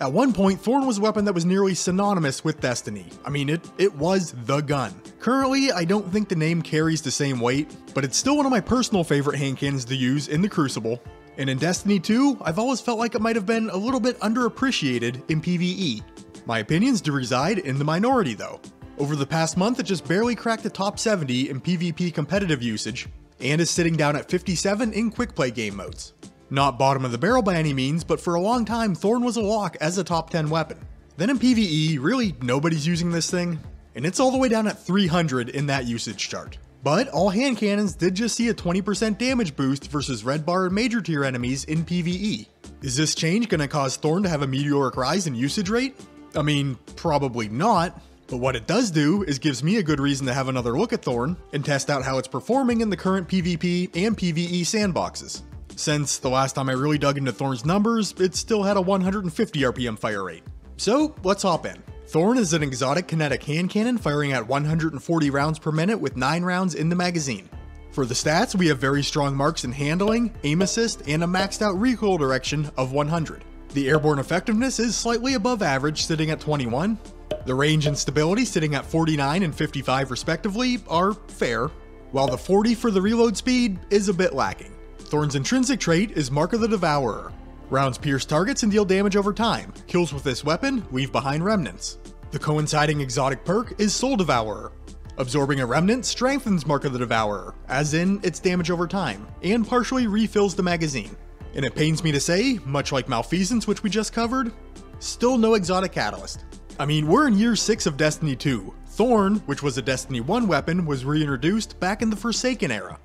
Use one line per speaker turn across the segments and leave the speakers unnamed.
At one point, Thorn was a weapon that was nearly synonymous with Destiny. I mean, it, it was the gun. Currently, I don't think the name carries the same weight, but it's still one of my personal favorite hand cannons to use in the Crucible. And in Destiny 2, I've always felt like it might have been a little bit underappreciated in PvE. My opinions do reside in the minority though. Over the past month, it just barely cracked the top 70 in PvP competitive usage, and is sitting down at 57 in quick play game modes. Not bottom of the barrel by any means, but for a long time, Thorn was a lock as a top 10 weapon. Then in PvE, really nobody's using this thing, and it's all the way down at 300 in that usage chart. But all hand cannons did just see a 20% damage boost versus red bar and major tier enemies in PvE. Is this change going to cause Thorn to have a meteoric rise in usage rate? I mean, probably not, but what it does do is gives me a good reason to have another look at Thorn and test out how it's performing in the current PvP and PvE sandboxes. Since the last time I really dug into Thorn's numbers, it still had a 150 RPM fire rate. So let's hop in. Thorn is an exotic kinetic hand cannon firing at 140 rounds per minute with 9 rounds in the magazine. For the stats, we have very strong marks in handling, aim assist, and a maxed out recoil direction of 100. The airborne effectiveness is slightly above average, sitting at 21. The range and stability, sitting at 49 and 55 respectively, are fair, while the 40 for the reload speed is a bit lacking. Thorn's intrinsic trait is Mark of the Devourer. Rounds pierce targets and deal damage over time. Kills with this weapon leave behind remnants. The coinciding exotic perk is Soul Devourer. Absorbing a remnant strengthens Mark of the Devourer, as in its damage over time, and partially refills the magazine. And it pains me to say, much like Malfeasance which we just covered, still no exotic catalyst. I mean, we're in year 6 of Destiny 2. Thorn, which was a Destiny 1 weapon, was reintroduced back in the Forsaken era.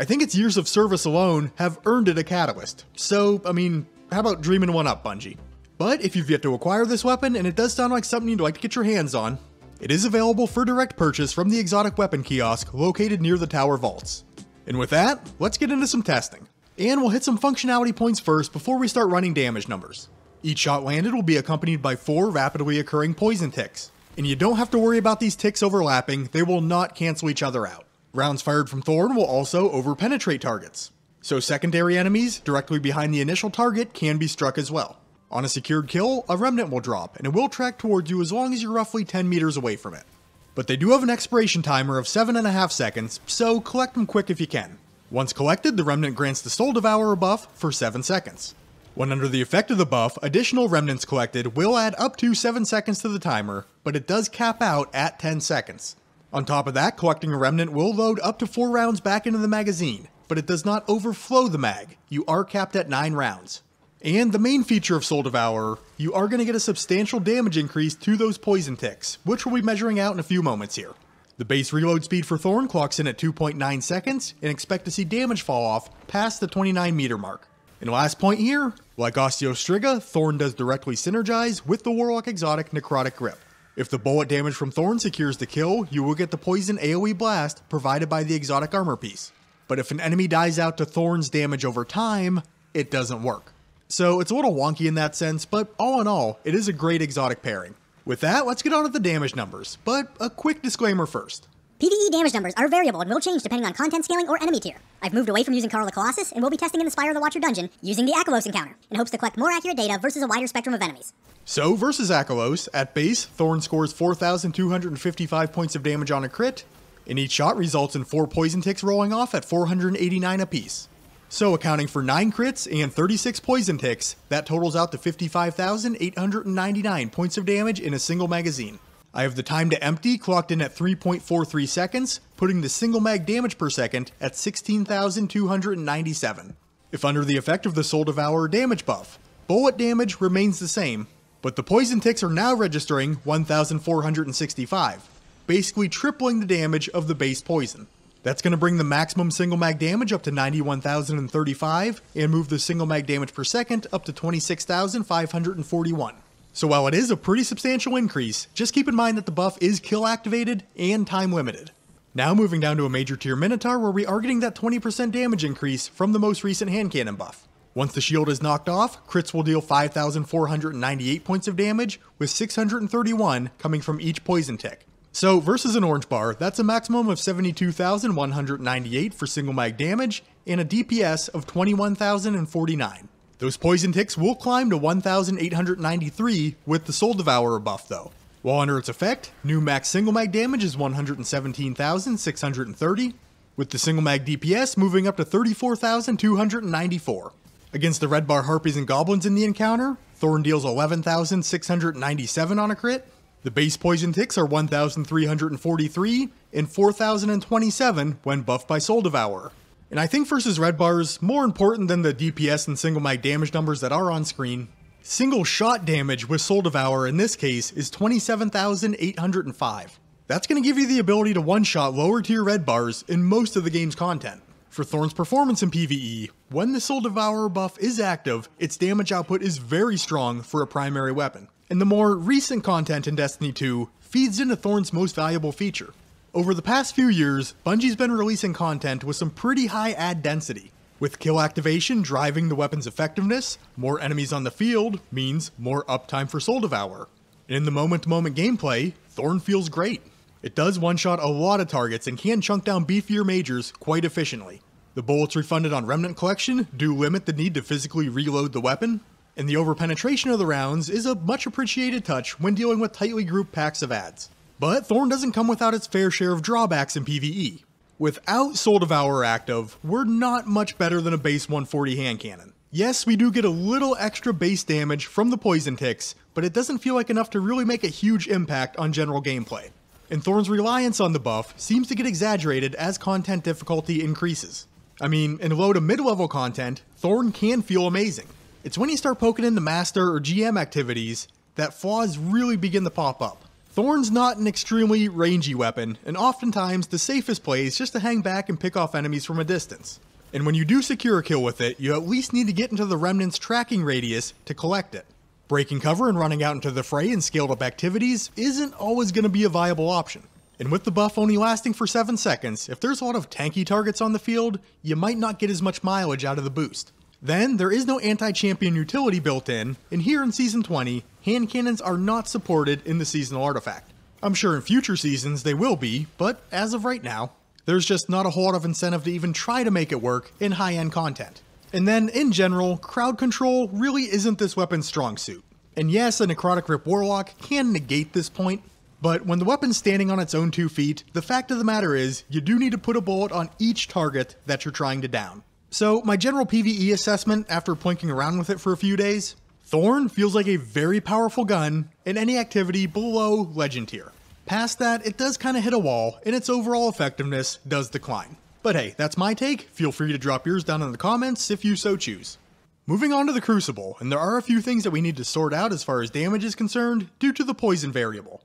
I think its years of service alone have earned it a catalyst. So, I mean, how about dreaming one up, Bungie? But if you've yet to acquire this weapon, and it does sound like something you'd like to get your hands on, it is available for direct purchase from the exotic weapon kiosk located near the tower vaults. And with that, let's get into some testing. And we'll hit some functionality points first before we start running damage numbers. Each shot landed will be accompanied by four rapidly occurring poison ticks. And you don't have to worry about these ticks overlapping, they will not cancel each other out. Rounds fired from Thorn will also over-penetrate targets. So secondary enemies directly behind the initial target can be struck as well. On a secured kill, a remnant will drop, and it will track towards you as long as you're roughly 10 meters away from it. But they do have an expiration timer of 7.5 seconds, so collect them quick if you can. Once collected, the remnant grants the Soul Devourer buff for 7 seconds. When under the effect of the buff, additional remnants collected will add up to 7 seconds to the timer, but it does cap out at 10 seconds. On top of that, collecting a remnant will load up to 4 rounds back into the magazine, but it does not overflow the mag. You are capped at 9 rounds. And the main feature of Soul Devourer, you are going to get a substantial damage increase to those poison ticks, which we'll be measuring out in a few moments here. The base reload speed for Thorn clocks in at 2.9 seconds, and expect to see damage fall off past the 29 meter mark. And last point here, like Osteo Striga, Thorn does directly synergize with the Warlock Exotic Necrotic Grip. If the bullet damage from Thorn secures the kill, you will get the poison AoE blast provided by the exotic armor piece. But if an enemy dies out to Thorn's damage over time, it doesn't work. So it's a little wonky in that sense, but all in all, it is a great exotic pairing. With that, let's get on to the damage numbers, but a quick disclaimer first.
PvE damage numbers are variable and will change depending on content scaling or enemy tier. I've moved away from using Karl the Colossus and will be testing in the Spire of the Watcher dungeon using the Akelous encounter in hopes to collect more accurate data versus a wider spectrum of enemies.
So, versus Akelous, at base, Thorn scores 4,255 points of damage on a crit, and each shot results in 4 poison ticks rolling off at 489 apiece. So, accounting for 9 crits and 36 poison ticks, that totals out to 55,899 points of damage in a single magazine. I have the time to empty clocked in at 3.43 seconds, putting the single mag damage per second at 16,297. If under the effect of the Soul Devourer damage buff, bullet damage remains the same, but the poison ticks are now registering 1,465, basically tripling the damage of the base poison. That's going to bring the maximum single mag damage up to 91,035 and move the single mag damage per second up to 26,541. So while it is a pretty substantial increase, just keep in mind that the buff is kill activated and time limited. Now moving down to a major tier Minotaur where we are getting that 20% damage increase from the most recent hand cannon buff. Once the shield is knocked off, crits will deal 5,498 points of damage, with 631 coming from each poison tick. So versus an orange bar, that's a maximum of 72,198 for single mag damage and a DPS of 21,049. Those poison ticks will climb to 1,893 with the Soul Devourer buff though. While under its effect, new max single mag damage is 117,630, with the single mag DPS moving up to 34,294. Against the red bar harpies and goblins in the encounter, Thorn deals 11,697 on a crit. The base poison ticks are 1,343 and 4,027 when buffed by Soul Devourer. And I think versus red bars, more important than the DPS and single mag damage numbers that are on screen, single shot damage with Soul Devourer in this case is 27,805. That's going to give you the ability to one shot lower tier red bars in most of the game's content. For Thorn's performance in PvE, when the Soul Devourer buff is active, its damage output is very strong for a primary weapon. And the more recent content in Destiny 2 feeds into Thorn's most valuable feature, over the past few years, Bungie's been releasing content with some pretty high ad density. With kill activation driving the weapon's effectiveness, more enemies on the field means more uptime for Soul Devourer. In the moment to moment gameplay, Thorn feels great. It does one shot a lot of targets and can chunk down beefier majors quite efficiently. The bullets refunded on Remnant Collection do limit the need to physically reload the weapon, and the overpenetration of the rounds is a much appreciated touch when dealing with tightly grouped packs of ads. But Thorn doesn't come without its fair share of drawbacks in PvE. Without Soul Devourer active, we're not much better than a base 140 hand cannon. Yes, we do get a little extra base damage from the poison ticks, but it doesn't feel like enough to really make a huge impact on general gameplay. And Thorn's reliance on the buff seems to get exaggerated as content difficulty increases. I mean, in low to mid level content, Thorn can feel amazing. It's when you start poking into master or GM activities that flaws really begin to pop up. Thorn's not an extremely rangy weapon, and oftentimes the safest play is just to hang back and pick off enemies from a distance. And when you do secure a kill with it, you at least need to get into the Remnant's tracking radius to collect it. Breaking cover and running out into the fray in scaled up activities isn't always going to be a viable option. And with the buff only lasting for 7 seconds, if there's a lot of tanky targets on the field, you might not get as much mileage out of the boost. Then, there is no anti-champion utility built in, and here in Season 20, hand cannons are not supported in the seasonal artifact. I'm sure in future seasons they will be, but as of right now, there's just not a whole lot of incentive to even try to make it work in high-end content. And then, in general, crowd control really isn't this weapon's strong suit. And yes, a Necrotic Grip Warlock can negate this point, but when the weapon's standing on its own two feet, the fact of the matter is, you do need to put a bullet on each target that you're trying to down. So, my general PvE assessment after plinking around with it for a few days Thorn feels like a very powerful gun in any activity below Legend tier. Past that, it does kind of hit a wall, and its overall effectiveness does decline. But hey, that's my take. Feel free to drop yours down in the comments if you so choose. Moving on to the Crucible, and there are a few things that we need to sort out as far as damage is concerned due to the poison variable.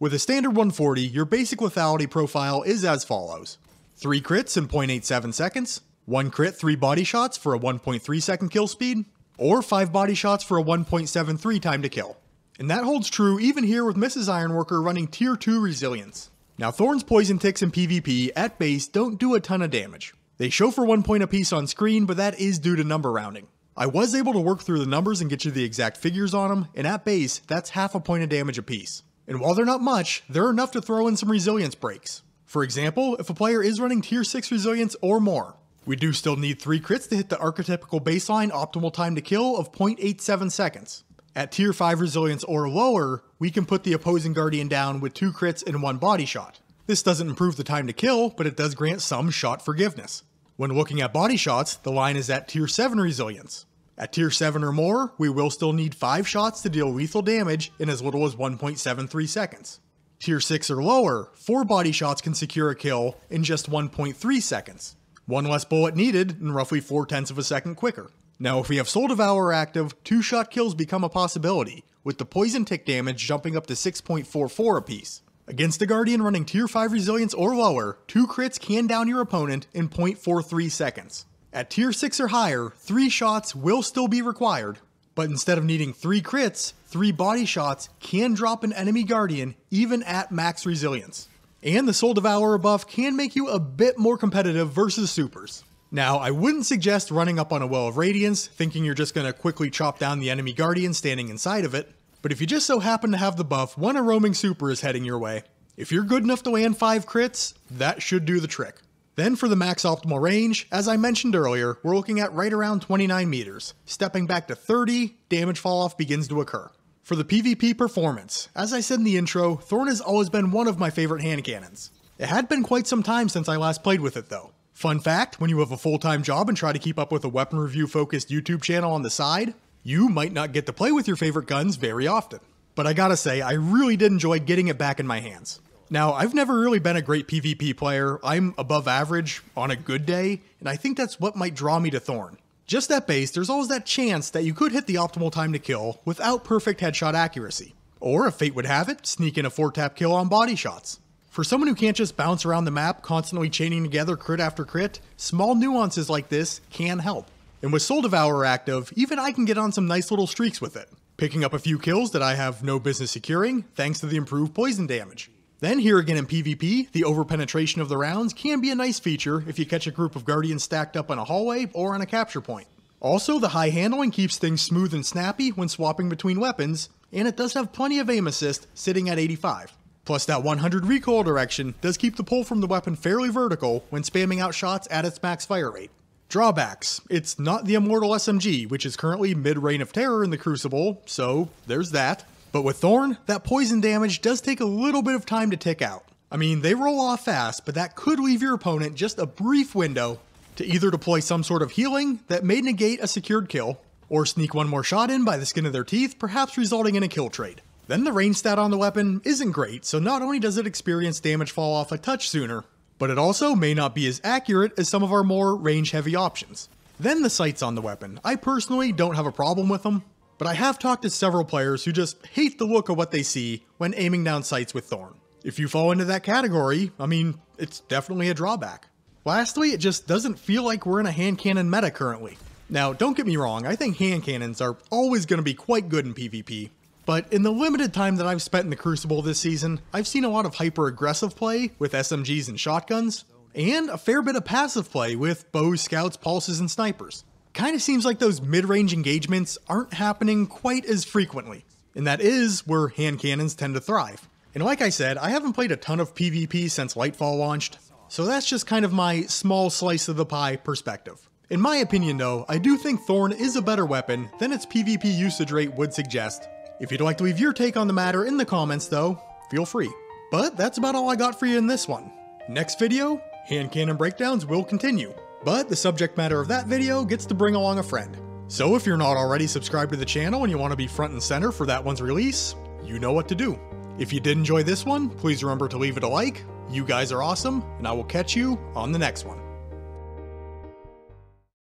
With a standard 140, your basic lethality profile is as follows 3 crits in 0.87 seconds, 1 crit, 3 body shots for a 1.3 second kill speed, or 5 body shots for a 1.73 time to kill. And that holds true even here with Mrs. Ironworker running tier 2 resilience. Now Thorn's poison ticks in PvP at base don't do a ton of damage. They show for 1 point apiece on screen, but that is due to number rounding. I was able to work through the numbers and get you the exact figures on them, and at base, that's half a point of damage apiece. And while they're not much, they're enough to throw in some resilience breaks. For example, if a player is running tier 6 resilience or more, we do still need 3 crits to hit the archetypical baseline optimal time to kill of 0.87 seconds. At tier 5 resilience or lower, we can put the opposing guardian down with 2 crits and 1 body shot. This doesn't improve the time to kill, but it does grant some shot forgiveness. When looking at body shots, the line is at tier 7 resilience. At tier 7 or more, we will still need 5 shots to deal lethal damage in as little as 1.73 seconds. Tier 6 or lower, 4 body shots can secure a kill in just 1.3 seconds. One less bullet needed, and roughly 4 tenths of a second quicker. Now, if we have Soul Devourer active, 2 shot kills become a possibility, with the poison tick damage jumping up to 6.44 apiece. Against a Guardian running Tier 5 Resilience or lower, 2 crits can down your opponent in 0.43 seconds. At Tier 6 or higher, 3 shots will still be required, but instead of needing 3 crits, 3 body shots can drop an enemy Guardian even at max resilience and the Soul Devourer buff can make you a bit more competitive versus supers. Now, I wouldn't suggest running up on a Well of Radiance, thinking you're just going to quickly chop down the enemy Guardian standing inside of it, but if you just so happen to have the buff when a roaming super is heading your way, if you're good enough to land 5 crits, that should do the trick. Then for the max optimal range, as I mentioned earlier, we're looking at right around 29 meters. Stepping back to 30, damage fall off begins to occur. For the PvP performance, as I said in the intro, Thorn has always been one of my favorite hand cannons. It had been quite some time since I last played with it though. Fun fact, when you have a full-time job and try to keep up with a weapon review focused YouTube channel on the side, you might not get to play with your favorite guns very often. But I gotta say, I really did enjoy getting it back in my hands. Now, I've never really been a great PvP player. I'm above average on a good day, and I think that's what might draw me to Thorn. Just at base, there's always that chance that you could hit the optimal time to kill without perfect headshot accuracy. Or if fate would have it, sneak in a 4 tap kill on body shots. For someone who can't just bounce around the map, constantly chaining together crit after crit, small nuances like this can help. And with Soul Devourer active, even I can get on some nice little streaks with it, picking up a few kills that I have no business securing thanks to the improved poison damage. Then here again in PvP, the overpenetration of the rounds can be a nice feature if you catch a group of guardians stacked up in a hallway or on a capture point. Also, the high handling keeps things smooth and snappy when swapping between weapons, and it does have plenty of aim assist, sitting at 85. Plus that 100 recoil direction does keep the pull from the weapon fairly vertical when spamming out shots at its max fire rate. Drawbacks. It's not the Immortal SMG, which is currently mid Reign of Terror in the Crucible, so there's that. But with Thorn, that poison damage does take a little bit of time to tick out. I mean, they roll off fast, but that could leave your opponent just a brief window to either deploy some sort of healing that may negate a secured kill, or sneak one more shot in by the skin of their teeth, perhaps resulting in a kill trade. Then the range stat on the weapon isn't great, so not only does it experience damage fall off a touch sooner, but it also may not be as accurate as some of our more range heavy options. Then the sights on the weapon. I personally don't have a problem with them but I have talked to several players who just hate the look of what they see when aiming down sights with Thorn. If you fall into that category, I mean, it's definitely a drawback. Lastly, it just doesn't feel like we're in a hand cannon meta currently. Now, don't get me wrong, I think hand cannons are always going to be quite good in PvP, but in the limited time that I've spent in the Crucible this season, I've seen a lot of hyper aggressive play with SMGs and shotguns, and a fair bit of passive play with bows, scouts, pulses, and snipers kind of seems like those mid-range engagements aren't happening quite as frequently. And that is where hand cannons tend to thrive. And like I said, I haven't played a ton of PvP since Lightfall launched, so that's just kind of my small slice of the pie perspective. In my opinion though, I do think Thorn is a better weapon than its PvP usage rate would suggest. If you'd like to leave your take on the matter in the comments though, feel free. But that's about all I got for you in this one. Next video, hand cannon breakdowns will continue but the subject matter of that video gets to bring along a friend. So if you're not already subscribed to the channel and you want to be front and center for that one's release, you know what to do. If you did enjoy this one, please remember to leave it a like. You guys are awesome, and I will catch you on the next one.